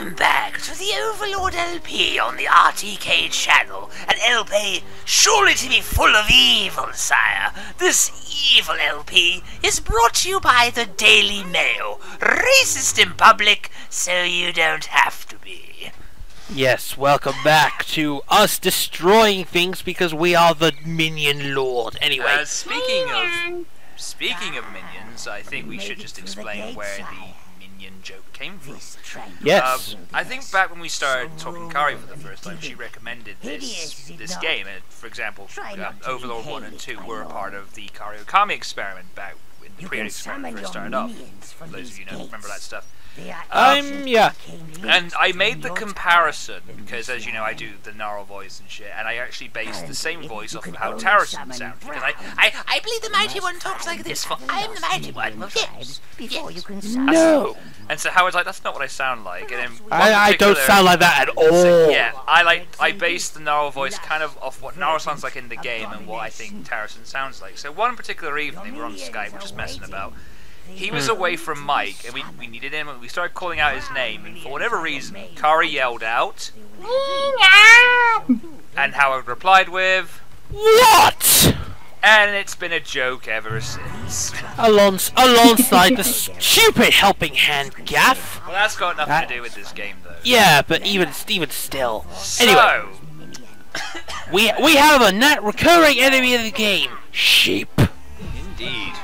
Welcome back to the Overlord LP on the RTK channel, an LP surely to be full of evil, sire. This evil LP is brought to you by the Daily Mail, racist in public, so you don't have to be. Yes, welcome back to us destroying things because we are the Minion Lord. Anyway, Uh, speaking of speaking of minions, I think we should just explain where the minion joke came from. yes. Um, I think back when we started talking Kari for the first time, she recommended this this game. And for example, um, Overlord One and Two were a part of the Kari Okami experiment back when the pre experiment first started off. For those of you who know, remember that stuff. Um, yeah. And I made the comparison because, as you know, I do the Gnarl voice and shit, and I actually based the same voice off of how Tarrison sounds. Because I, I, I believe the Mighty One talks like this, for I am the Mighty One. Well, yes, yes. No, and so Howard's like, "That's not what I sound like." And then I, I don't sound like that at all. So, yeah, I like I based the Gnarl voice kind of off what Gnarl sounds like in the game and what I think Tarrison sounds like. So one particular evening, we were on Skype, we're just messing about. He was hmm. away from Mike, and we, we needed him, and we started calling out his name, and for whatever reason, Kari yelled out, and Howard replied with, What? and it's been a joke ever since. Alons- alongside the stupid helping hand gaff. Well, that's got nothing to do with this game, though. Yeah, but even even still. Anyway, we we have a net recurring enemy of the game, sheep. indeed.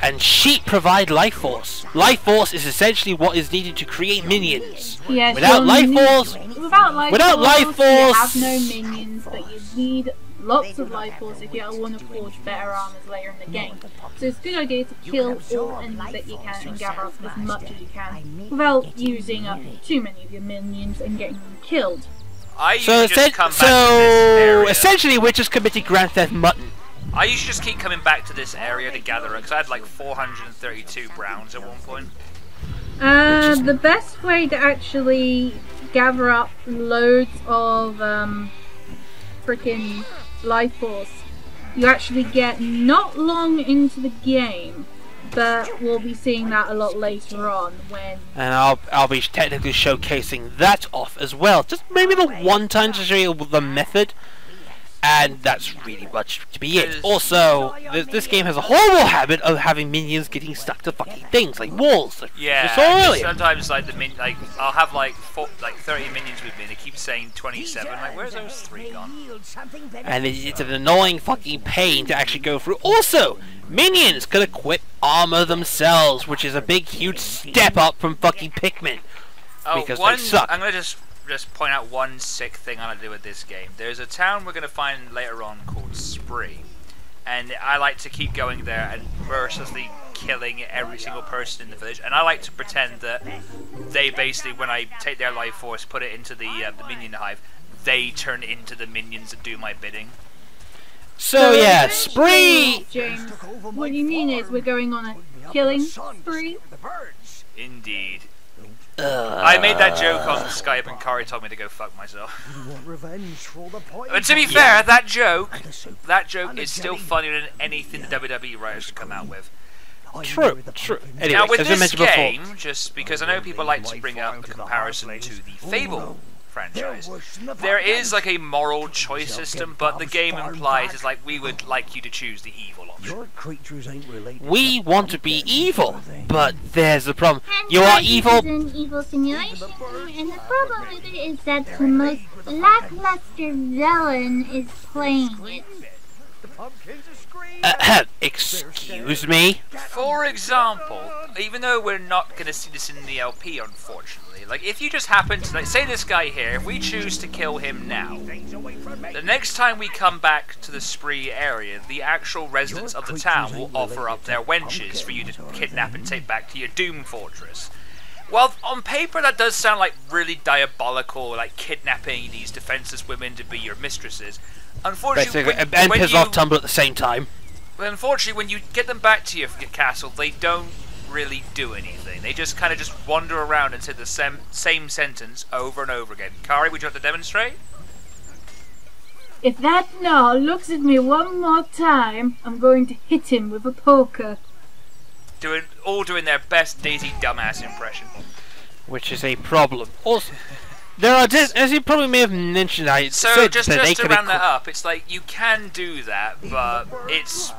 And sheep provide life force. Life force is essentially what is needed to create minions. Yes, Without life need- force, without life without force, life you have no minions, but you need lots of life force if you want to forge better armors later in the game. So it's a good idea to kill all enemies that you can and gather up as much as you can without using up too many of your minions and getting them killed. I so just come back to this so area. essentially we're just committing Grand Theft Mutton. I used to just keep coming back to this area to gather it because I had like 432 browns at one point. Uh, the best way to actually gather up loads of um, freaking life force, you actually get not long into the game, but we'll be seeing that a lot later on when. And I'll I'll be technically showcasing that off as well. Just maybe the one time to show you the method. And that's really much to be it. Also, th- this game has a horrible habit of having minions getting stuck to fucking things like walls. like Yeah, sometimes like the min- like I'll have like four, like 30 minions with me and they keep saying 27. Like where's those three gone? and it, it's an annoying fucking pain to actually go through. Also, minions can equip armor themselves, which is a big, huge step up from fucking Pikmin. Oh, Because they suck. I'm gonna just just point out one sick thing I'm gonna do with this game. There's a town we're gonna find later on called Spree, and I like to keep going there and mercilessly killing every single person in the village. And I like to pretend that they basically, when I take their life force, put it into the uh, the minion hive, they turn into the minions that do my bidding. So yeah, essentially, spree. James, what you mean is we're going on a killing spree? Indeed. Ugh. I made that joke on Skype and Kari told me to go fuck myself. Revenge for all the point. But to be fair, that joke, that joke is still funnier than anything the WWE writers could come out with. True, true. Anyway, now with this game, before, just because I know people like to bring up the comparison to the Fable franchise, there is like a moral choice system, but the game implies it's like we would like you to choose the evil option. Your creatures ain't related. we want to be evil, but there's the problem. You are evil. This is an evil simulation, and the problem with it is that the most lackluster villain is playing it. excuse me. For example, even though we're not going to see this in the LP, unfortunately, like if you just happen to, like, say this guy here, if we choose to kill him now, the next time we come back to the Spree area, the actual residents of the town will offer up their wenches for you to kidnap and take back to your Doom Fortress. Well, on paper that does sound like really diabolical, like kidnapping these defenseless women to be your mistresses. Unfortunately, Basically, when, and when piss you, off Tumblr at the same time. but unfortunately, when you get them back to your, your castle, they don't really do anything. They just kind of just wander around and say the same, same sentence over and over again. Kari, would you like to demonstrate? If that Gnarl looks at me one more time, I'm going to hit him with a poker. Doing all doing their best Daisy dumbass impression. which is a problem. Also, there are dis- as you probably may have mentioned, I So said just, that they just to round that up, it's like you can do that, but it's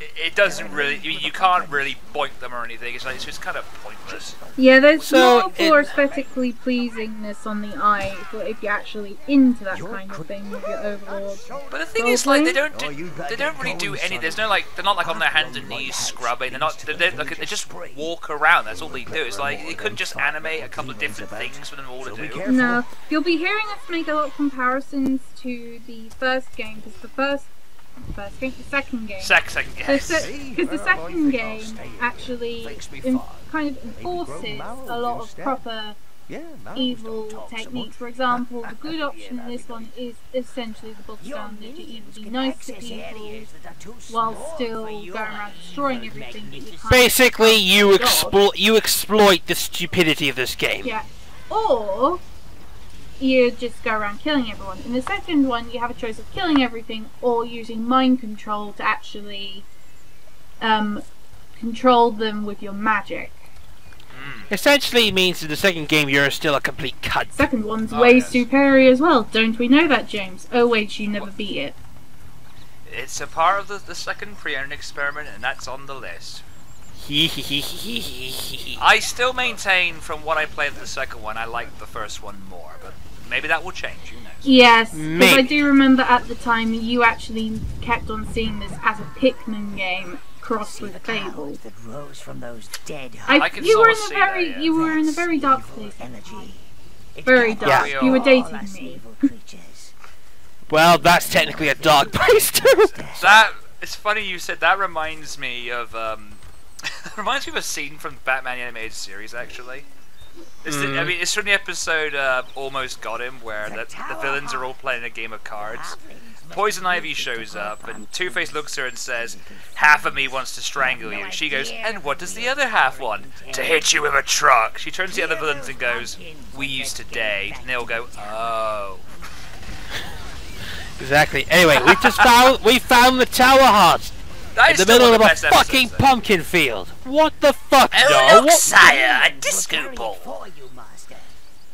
it- it doesn't really you, you can't really point them or anything. It's like it's just kind of pointless. Yeah, there's So, more for aesthetically pleasingness on the eye for if you're actually into that kind of thing with your overlord. But the thing is, like they don't Oh, do, they don't really do any. There's no like they're not like on their hands and knees scrubbing. They're not. They're, they're, like, they just walk around. That's all they do. It's like you couldn't just animate a couple of different things for them all to So do. No, you'll be hearing us make a lot of comparisons to the first game because the first, first game, the second game. Sec second So, guess. because the Well, I second game actually in, kind of enforces a lot of proper Yeah, evil don't talk so techniques. For example, the good option in this one is essentially the book standard. You either be nice to people while still going around destroying everything that you. Basically, you God. exploit you exploit the stupidity of this game. Yeah. Or you just go around killing everyone. In the second one, you have a choice of killing everything or using mind control to actually um, control them with your magic. Essentially, means in the second game you're still a complete cunt. Second one's Oh, way yes. superior as well. Don't we know that, James? Oh wait, you never beat it. It's a part of the, the second pre-owned experiment, and that's on the list. Hee hee hee hee hee hee hee. I still maintain, from what I played of the second one, I liked the first one more, but maybe that will change. Who knows? Yes, because I do remember at the time you actually kept on seeing this as a Pikmin game crossed with Fable. that rose from those dead I, I can you were in sort a see very, that, yeah. you were in a very dark place. energy. Very dark. Yeah. You were dating me. creatures. Well, that's technically a dark place too. That it's funny you said that. Reminds me of um, reminds me of a scene from the Batman animated series. Actually, it's the, I mean it's from the episode uh, Almost Got Him, where the, the villains are all playing a game of cards. Poison Ivy shows up, and Two Face looks at her and says, "Half of me wants to strangle you." She goes, "And what does the other half want? To hit you with a truck." She turns to the other villains and goes, "We used to date." And they all go, "Oh." Exactly. Anyway, we just found we found the Tower Heart That in the middle of the a best episodes, fucking though. pumpkin field. What the fuck, Oh, no? look, sire, a disco ball. you.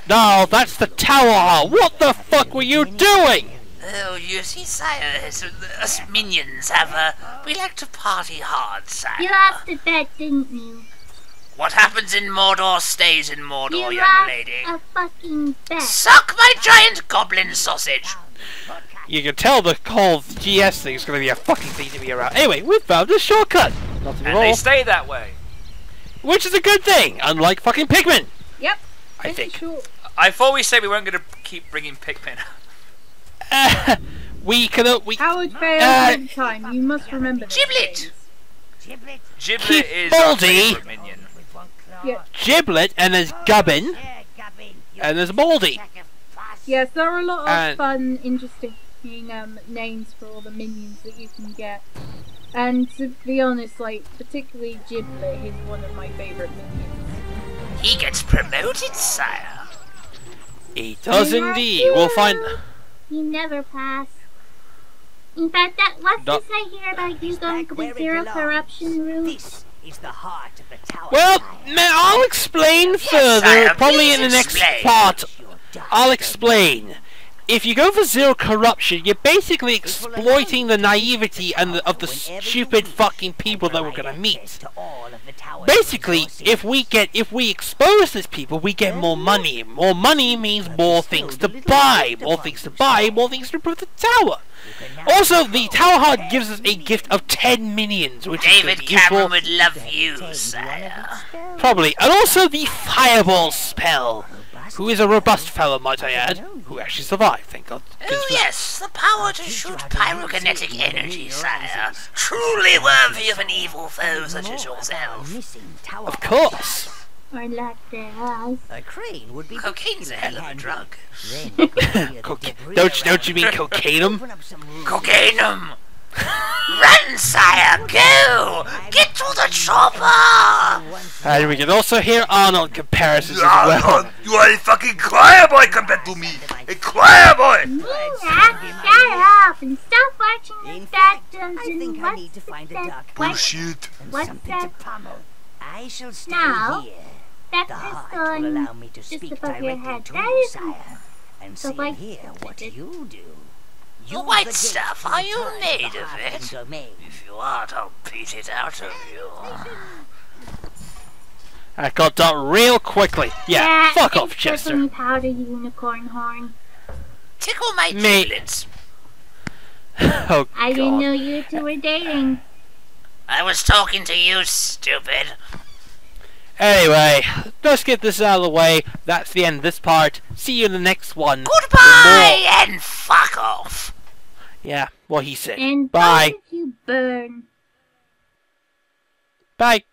No, that's the Tower Heart. What the fuck were you doing? Oh, you see, sire, us, us minions have a... We like to party hard, sire. You lost a bet, didn't you? What happens in Mordor stays in Mordor, You young lost lady. a fucking bet. Suck my giant goblin sausage. You can tell the whole GS thing is going to be a fucking thing to be around. Anyway, we found a shortcut. Nothing at And they stay that way. Which is a good thing, unlike fucking Pikmin. Yep. I It's think. short. I thought we said we weren't going to keep bringing Pikmin. we can. Uh, we. Howard failed Uh, every time. You must remember Giblet. Giblet Giblet Keep is our Baldy. favorite minion. with. Yeah. Giblet, and there's Gubbin, Yeah, Gubbin, and there's Baldy. sack of fuss. Yes, there are a lot of And- fun, interesting um, names for all the minions that you can get. And to be honest, like particularly Giblet is one of my favourite minions. He gets promoted, sire. He does Yeah, indeed. We'll find. You never pass. In fact, that what's No. this I hear about you going to Back the zero belongs. corruption route? This is the heart of the tower. Well, sire. man, I'll explain further. sire, probably in please the next explain. part. I'll explain. If you go for zero corruption, you're basically exploiting the naivety and the, of the stupid fucking people that we're gonna meet. to all of the tower's Basically, if we get if we expose these people, we get more money. More money means more things to buy. More things to buy, more things to improve the tower. Also, the Tower Heart gives us a gift of 10 minions, which is David. Cameron would love you, sire. Probably. And also the Fireball spell, who is a robust fellow, might I add, who actually survived, thank God. Oh yes, the power to shoot pyrokinetic energy, sire. Truly worthy of an evil foe such as yourself. missing. Of course. Or like theirs. A crane would be Cocaine's a hell of a drug. Then we could clear the Coca- debris don't, don't you mean it. cocaine? Open up some room. Cocainum! Run, sire, go! Get to the chopper! And we can also hear Arnold comparisons as well. you are a fucking choir boy compared to me. A choir boy. Meena, shut up and stop watching In the fact, Dungeons I think and I need to find a that- duck. Bullshit. and What's something that? to pummel. I shall stay Now? here. That The heart will allow me to speak above your directly head. to That you, isn't sire. And the see here what what is it? you do. The Use white stuff, are you made of it? domain. If you aren't, I'll beat it out of you. I got that real quickly. Yeah, fuck off, it's Chester. Tickle me powder, unicorn horn. Tickle my Mate. giblets. Oh I didn't know you two were dating. I was talking to you, stupid. Anyway, let's get this out of the way. That's the end of this part. See you in the next one. Goodbye and fuck off. Yeah, what he said. And Bye. both of you burn. Bye.